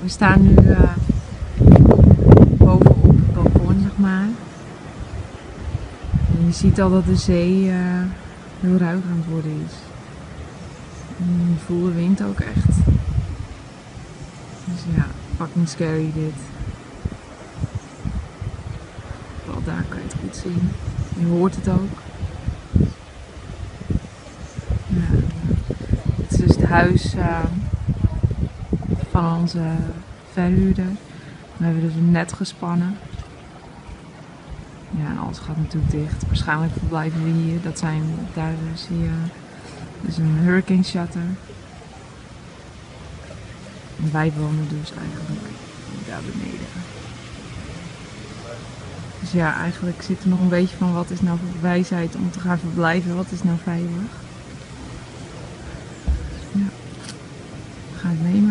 we staan nu uh, bovenop het balkon, zeg maar. En je ziet al dat de zee uh, heel ruig aan het worden is. En je voelt de wind ook echt. Dus ja, fucking scary dit. Wel daar kan je het goed zien. Je hoort het ook. Ja, het is dus het huis uh, van onze verhuurder. We hebben dus net gespannen. Ja, en alles gaat natuurlijk dicht. Waarschijnlijk verblijven we hier. Dat zijn, daar zie je, dus een hurricane shutter. En wij wonen dus eigenlijk daar beneden. Dus ja, eigenlijk zit er nog een beetje van wat is nou voor wijsheid om te gaan verblijven, wat is nou veilig. Ja, we gaan het helaas.